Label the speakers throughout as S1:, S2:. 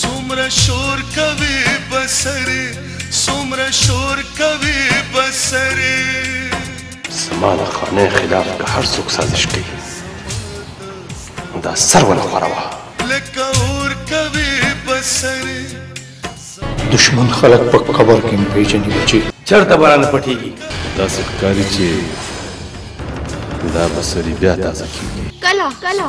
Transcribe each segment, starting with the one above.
S1: څومره شور کوي بسرې څومره شور کوي بسرې
S2: زما د قانع خلاف که هر څوک سازش کوي نو دا سر ونه خوروه
S1: لکه اور کوي بسرې
S3: دشمن خلک په قبر کې نه پیژني بچي
S2: چرته باران پټيږي
S4: داسې ښکاري چې دا بسري بیا تازه کیږي
S5: کلا کلا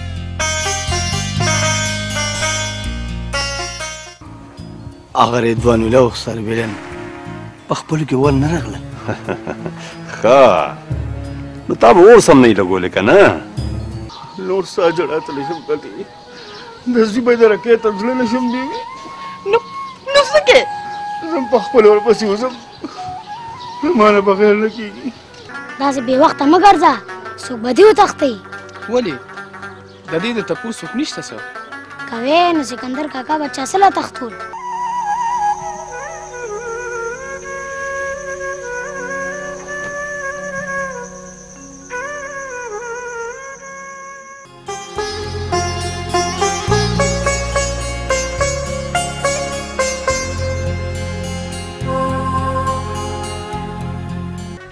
S3: هغه رضوان الله او سربیلن په خپل کې ول نه راغله
S2: ښه نو تا به اوس هم نه لګولې که نه
S3: نور سا جړا تلی شم کټي د زی به درکه ته ځل نه شم دی
S5: نو نو څه کې
S3: زم په خپل ورپسې وزم مانه بغیر نه کیږي
S6: داسې بې وخته مه ګرځه څوک به دې وتښتوي
S7: ولې د دې د تپوس څوک نشته څه
S6: کوې نو سکندر کاکا به چا څه له تښتول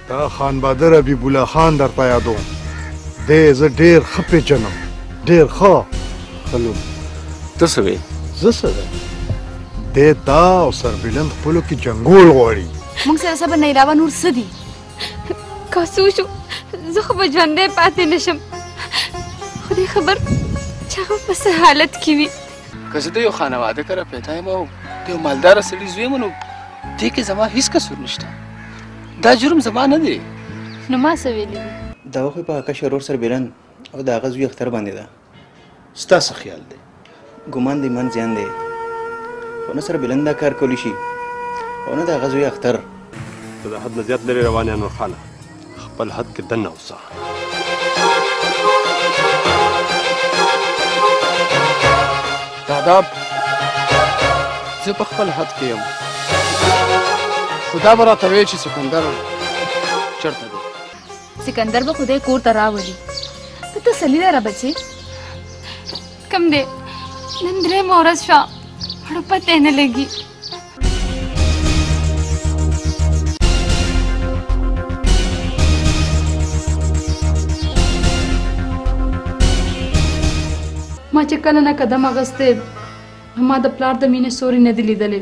S8: دا خان بادر ابي بولا خان در پيادو دې زه ډېر خپې جنم ډېر خو
S2: خلو ته څه وې
S8: زه څه ده دې تا او سربلند خپلو کې جنگول غواړي
S5: موږ سره سبا نه علاوه نور څه دي کاسو شو زه خو به ژوندی پاتې نشم خدای خبر چې هغه په څه حالت کې وي
S7: که زه د یو خانواده کره پیدا یم او د یو مالداره سړي زوی یم نو دې کې زما هیڅ قصور نشته دا جرم زما نه دی
S5: نو ما څه ویلي دي
S9: د هغوی په کشر ورور سربېرن او د هغه زوی اختر باندې ده
S3: ستا څه خیال دی
S9: ګمان دی من زیان دی خو نه سره بلندا کار کولی شي او نه د هغه زوی اختر
S2: ته د حد نه زیات لرې روان یا نورخانه خپل حد کې دننه اوسه
S7: داداب زه په خپل حد کې یم خو دا به راته وایې چې سکندر چېرته دی
S5: سکندر به خدای کور ته راولي ته تسلي لره بچې کم دی نن درېیمه ورځ شوه مړو پته نه لګي ما چې کله نه قدم اغستې ما د پلار د مینې سوري نه دی
S6: لیدلی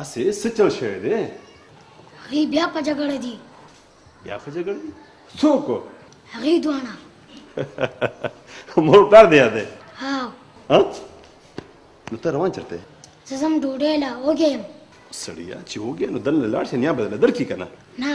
S8: اسې څه چل شوی دی
S6: هغوی بیا په جګړه دي
S8: بیا په جګړه دي څوک
S6: هغوی دواړه
S8: مور پلار دی یاده
S6: ها
S8: نو ته روان چرته
S6: زه ځم ډوډۍ لا وږی یم
S8: سړیه چې وږی نو دلته لاړ شې نیا بدله درکې که
S6: نه
S8: نه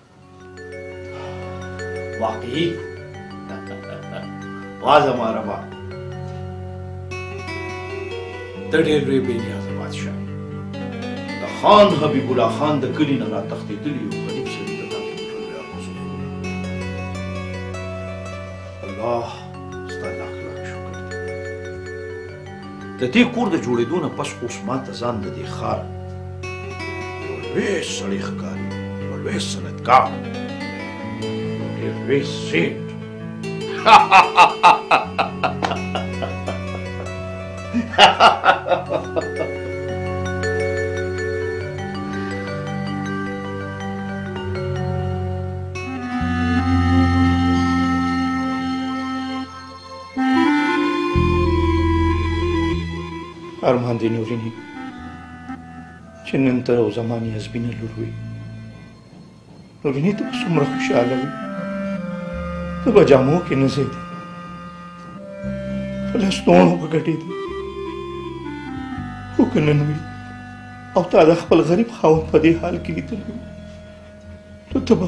S10: واقعي وا زما ربا د ډېر لوی بې نیازه بادشاه د خان حبیب الله خان د کلي نه را تښتېدلي یو غریب سړي ته تاسو ټول بیا کوزه الله د دې کور د جوړېدو نه پس اوس ما ته ځان د دې ښار یو لوی سړی ښکاري یو لوی صنعتکار یو ډېر لوی سیټ ارمان دې نورینې چې نن ته او زمانې ازبینه لور وي نورینې ته به څومره خوشحاله وي ته به جامو کې نه ځې فلسطونو په ګټې دي خو که نن وي او تا د خپل غریب خاوند په دې حال کې لیدلی نو ته به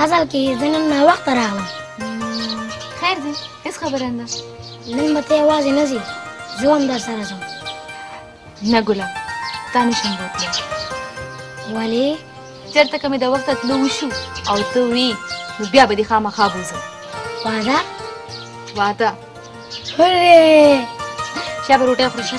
S6: غزل کې زه نن ناوخته راغلم
S5: خیر دی هېڅ خبره نه
S6: نن به ته یوازې نه ځې زه هم در سره ځم
S5: نه ګله تا نه شم بوتلی
S6: ولې
S5: چېرته که مې د وخته تلو وشو او ته وي نو بیا به دې خامخا بوځم
S6: وعده
S5: وعده
S6: هورې
S5: شه
S9: به روټۍ خورې شه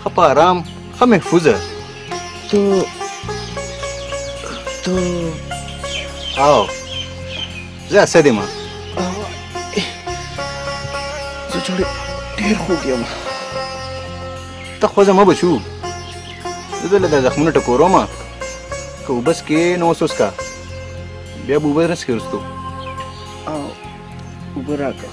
S9: ښه په آرام ښه محفوظه
S7: تو تو
S9: او زه اسد یم
S7: زه جوړې ډېر خوږ یم
S9: ته خو زما بچو زه دلته د زخمونو ټکوروم که اوبه څکې نو اوس وڅکه بیا به اوبه نه څکې وروستو
S7: او اوبه راکړه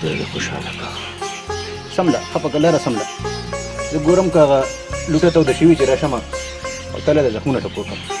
S7: خدای دې خوشحاله کړه
S9: سم ده خفه که لره سم ده زه ګورم که هغه لوټه توده شوي چې راشم او تله د زخمونه ټکور کړم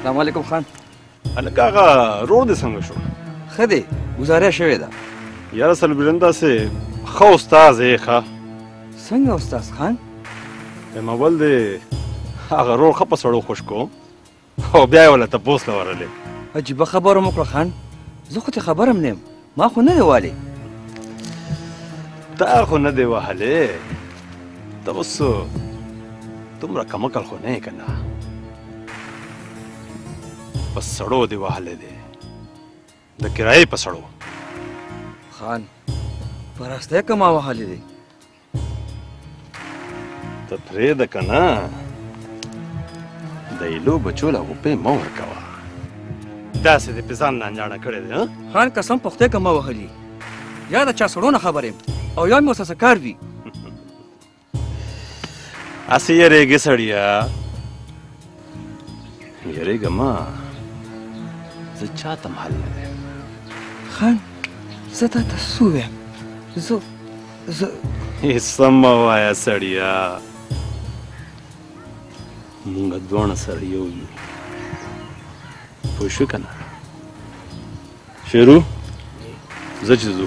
S11: السلام علیکم خان
S2: هلکه هغه رور دې څنګه شو
S11: ښه دی ګزاره شوې ده
S2: یاره سلبیرن داسې ښه استاد یې ښه
S11: څنګه استاد خان
S2: د مول دې هغه رور ښه په سړو خوش کوم او بیا یې ولا تپوس له ورلې
S11: عجیبه خبره مو کړه خان زه خو ته خبره هم نه یم ما خو نه دی والي
S2: تا خو نه دی وهلې ته اوس دومره کمکل خو نه یې که نه په سړو دی وهلی دی د کرایې په سړو
S11: خان په راسته که ما وهلی دی
S2: ته پرېږده که نه د ایلو بچو له غوپې مه ورکوه داسې دې په ځان نانجاڼه کړی دی
S11: خان قسم په خدای که ما وهلي یا د چا سړونه خبر یم او یا مې ورسره څه کار وي
S2: هسې یېرېږې سړیه ویریږه ما زه چاته محل نه دی
S11: خان زه تا ته څه ووایم زه زه
S2: هېڅ سمه وایه سړیه مونږ دواړه سره یو یو پوه شو که نه شیرو زه چې ځو